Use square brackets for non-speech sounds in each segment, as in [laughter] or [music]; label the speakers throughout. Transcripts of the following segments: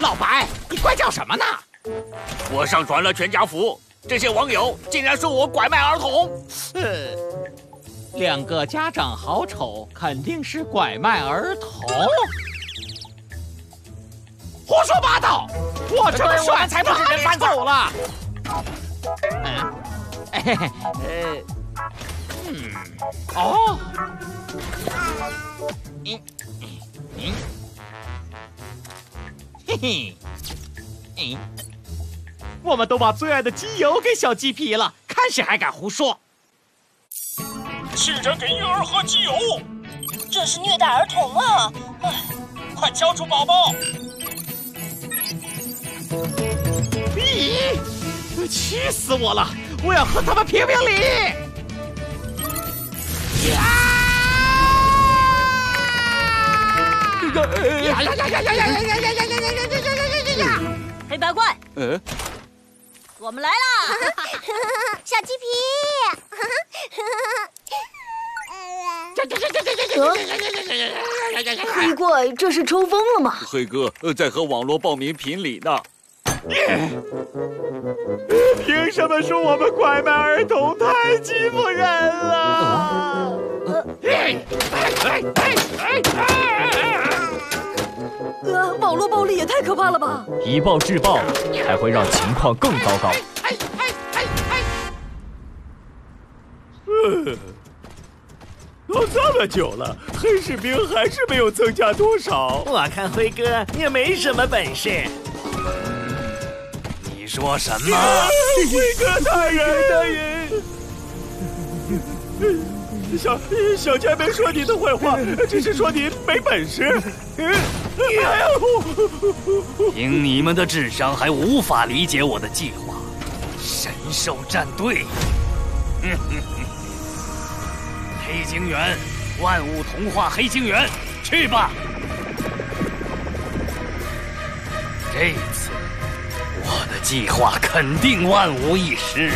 Speaker 1: 老白，你怪叫什么呢？
Speaker 2: 我上传了全家福，这些网友竟然说我拐卖儿童。
Speaker 1: 呃，两个家长好丑，肯定是拐卖儿童。胡说八道！我这么说才不是人搬走了。嗯，呃，嗯，哦，嗯嗯，嘿嘿，嗯，我们都把最爱的机油给小鸡皮了，看谁还敢胡说！
Speaker 3: 竟然给婴儿喝机油，
Speaker 4: 这是虐待儿童啊！
Speaker 3: 哎，快交出宝宝！
Speaker 1: 气死我了！我要和他们评评理！呀！呀呀呀呀呀呀呀呀呀呀呀呀呀呀！
Speaker 4: 黑白怪，
Speaker 2: 嗯，
Speaker 4: 我们来啦！
Speaker 5: 小鸡皮，
Speaker 6: 黑怪，这是抽风了吗？
Speaker 2: 黑哥在和网络报名评理呢。
Speaker 1: 凭什么说我们拐卖儿童太欺负人了？
Speaker 6: 呃，网络暴力也太可怕了吧！
Speaker 7: 以暴制暴，还会让情况更糟糕。
Speaker 8: 都这么久了，黑士兵还是没有增加多少。
Speaker 9: 我看辉哥也没什么本事。
Speaker 3: 你说什么？
Speaker 8: 辉哥大人，大人，小小贱没说你的坏话，只是说你没本事。
Speaker 3: 凭你们的智商还无法理解我的计划，神兽战队。[laughs] 黑晶元，万物同化黑晶元，去吧！这次我的计划肯定万无一失。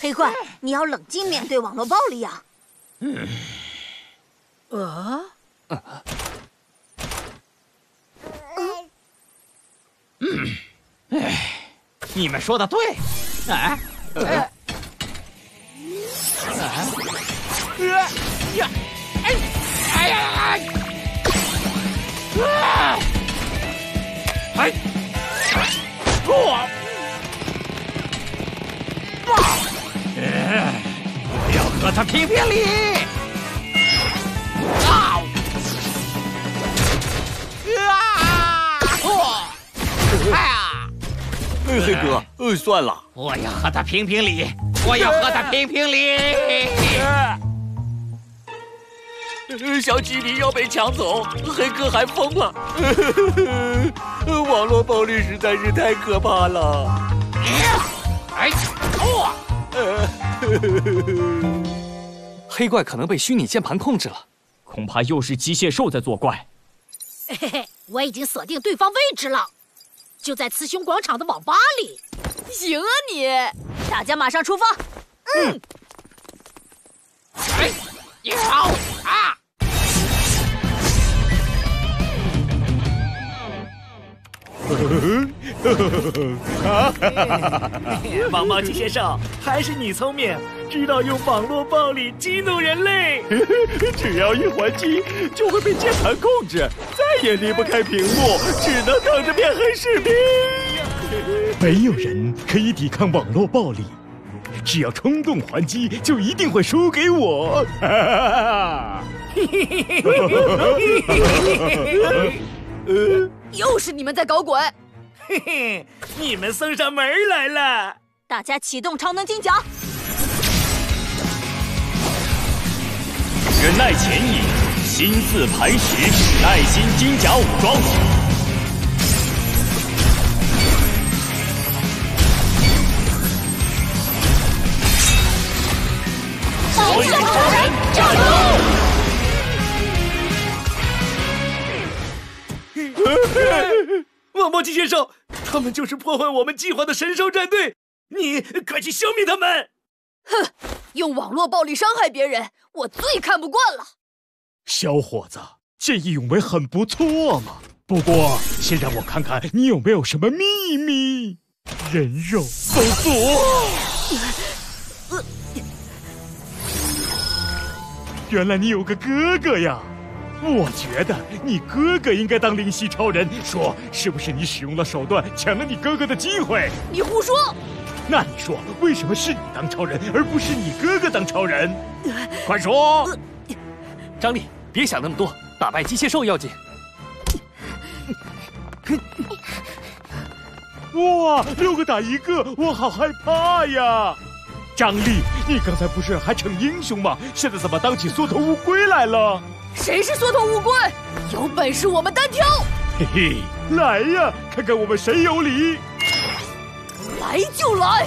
Speaker 4: 黑怪，你要冷静面对网络暴力啊！
Speaker 6: 嗯，啊？
Speaker 1: 嗯，哎，你们说的对，哎。呀！哎！哎呀！和他评评理！啊！啊！我！哎呀！
Speaker 2: 黑哥，呃，算了，
Speaker 1: 我要和他评评理，我要和他评评理。
Speaker 2: 小鸡皮要被抢走，黑哥还疯了。[laughs] 网络暴力实在是太可怕了。
Speaker 1: 哎，错！[laughs]
Speaker 7: 黑怪可能被虚拟键盘控制了，恐怕又是机械兽在作怪。
Speaker 4: 嘿嘿，我已经锁定对方位置了，就在雌雄广场的网吧里。
Speaker 6: 行啊你！
Speaker 4: 大家马上出发。嗯。
Speaker 1: 哎，你好啊！[laughs]
Speaker 9: 网暴机械兽，还是你聪明，知道用网络暴力激怒人类。[laughs]
Speaker 8: 只要一还击，就会被键盘控制，再也离不开屏幕，只能等着变黑士兵。[laughs]
Speaker 10: 没有人可以抵抗网络暴力，只要冲动还击，就一定会输给我。
Speaker 6: 又是你们在搞鬼！
Speaker 9: 嘿嘿，你们送上门来了！
Speaker 4: 大家启动超能金甲，
Speaker 7: 忍耐潜影，心似磐石，耐心金甲武装。
Speaker 5: 白色超人战 [laughs] 斗！
Speaker 9: 猫机先生，他们就是破坏我们计划的神兽战队，你快去消灭他们！
Speaker 6: 哼，用网络暴力伤害别人，我最看不惯了。
Speaker 10: 小伙子，见义勇为很不错嘛。不过，先让我看看你有没有什么秘密。人肉搜索。原来你有个哥哥呀！我觉得你哥哥应该当灵犀超人。说是不是你使用了手段抢了你哥哥的机会？
Speaker 6: 你胡说！
Speaker 10: 那你说为什么是你当超人，而不是你哥哥当超人？
Speaker 7: 快说！张力，别想那么多，打败机械兽要紧。
Speaker 10: 哇，六个打一个，我好害怕呀！张力，你刚才不是还逞英雄吗？现在怎么当起缩头乌龟来了？
Speaker 6: 谁是缩头乌龟？有本事我们单挑！
Speaker 10: 嘿嘿，来呀，看看我们谁有理！
Speaker 6: 来就来！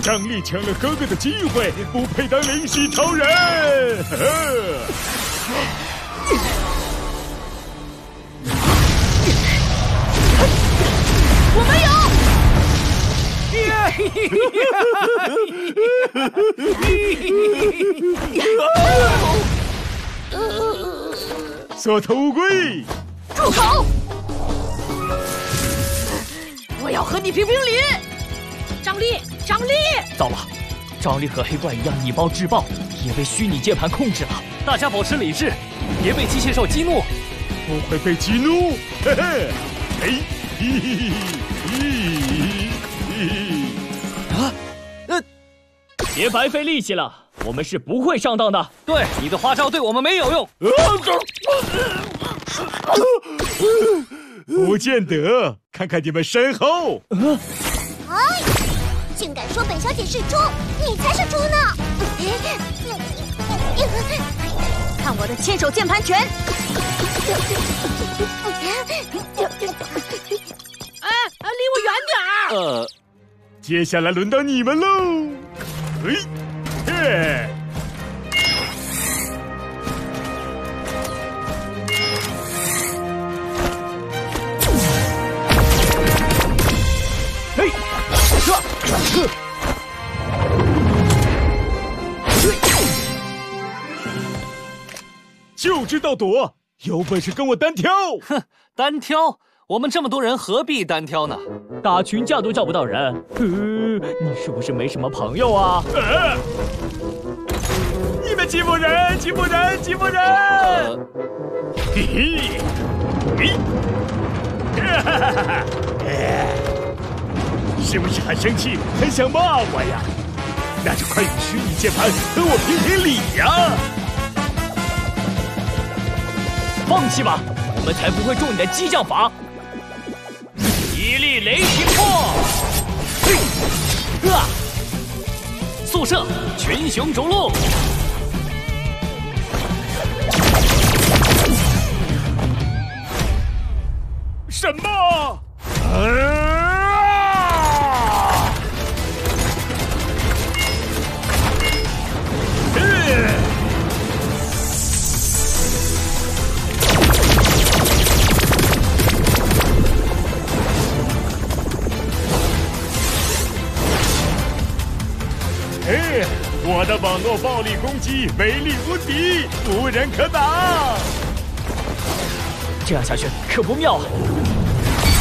Speaker 10: 张力抢了哥哥的机会，不配当灵犀超人！呵呵
Speaker 6: 我们有！[laughs]
Speaker 10: 缩头乌龟，
Speaker 6: 住口！我要和你评评理！
Speaker 4: 张力，张力！
Speaker 7: 糟了，张力和黑怪一样以暴制暴，也被虚拟键盘控制了。大家保持理智，别被机械兽激怒。
Speaker 10: 不会被激怒，嘿嘿，哎，嘿嘿嘿，
Speaker 7: 别白费力气了，我们是不会上当的。对，你的花招对我们没有用。
Speaker 10: 不见得，看看你们身后。
Speaker 5: 哎，竟敢说本小姐是猪，你才是猪呢！[laughs]
Speaker 6: 看我的千手键盘拳！
Speaker 4: 哎，离我远点儿！
Speaker 7: 呃，
Speaker 10: 接下来轮到你们喽！嘿，嘿，
Speaker 7: 嘿，
Speaker 10: 就知道躲，有本事跟我单挑！
Speaker 7: 哼，单挑？我们这么多人，何必单挑呢？打群架都叫不到人。呃，你是不是没什么朋友啊？
Speaker 10: 呃、你们欺负人，欺负人，欺负人！嘿嘿，嘿，哈哈哈哈！是不是很生气，很想骂我呀？那就快用虚拟键盘和我评评理呀！
Speaker 7: 放弃吧，我们才不会中你的激将法！一粒雷霆破！嘿，啊！速射，群雄逐鹿！
Speaker 10: 什么？啊！的网络暴力攻击威力无敌，无人可挡。
Speaker 7: 这样下去可不妙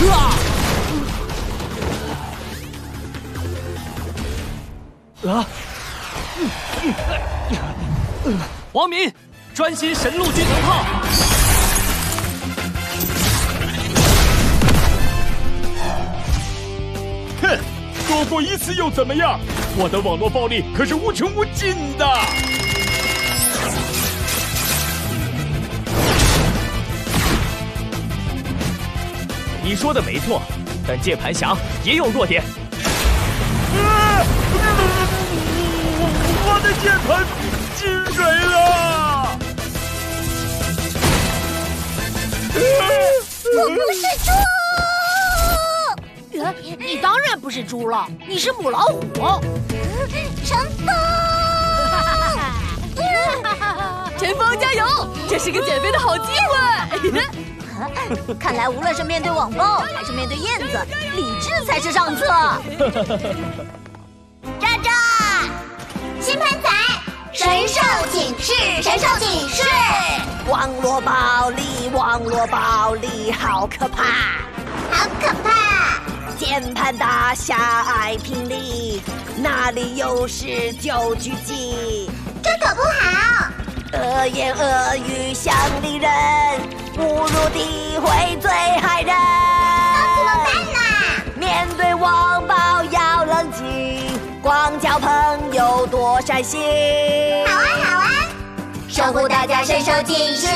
Speaker 7: 啊！啊！王敏，专心神路均能炮。
Speaker 10: 哼，躲过一次又怎么样？我的网络暴力可是无穷无尽的。
Speaker 7: 你说的没错，但键盘侠也有弱点。
Speaker 10: 啊！我的键盘进水了！
Speaker 5: 我不是猪。
Speaker 4: 你当然不是猪了，你是母老虎。
Speaker 5: 陈峰，
Speaker 6: 陈峰加油！这是个减肥的好机会。
Speaker 11: 看来无论是面对网暴还是面对燕子，理智才是上策。
Speaker 5: 渣渣，新盘仔，神兽警示，神兽警示，
Speaker 12: 网络暴力，网络暴力，好可怕，
Speaker 5: 好可怕！
Speaker 12: 键盘打下爱评理，哪里有事就狙击，
Speaker 5: 这可不好。
Speaker 12: 恶言恶语像利人，侮辱诋毁最害人。
Speaker 5: 怎么办呢？
Speaker 12: 面对网暴要冷静，光交朋友多善心。
Speaker 5: 好啊好啊，守护大家身手警示。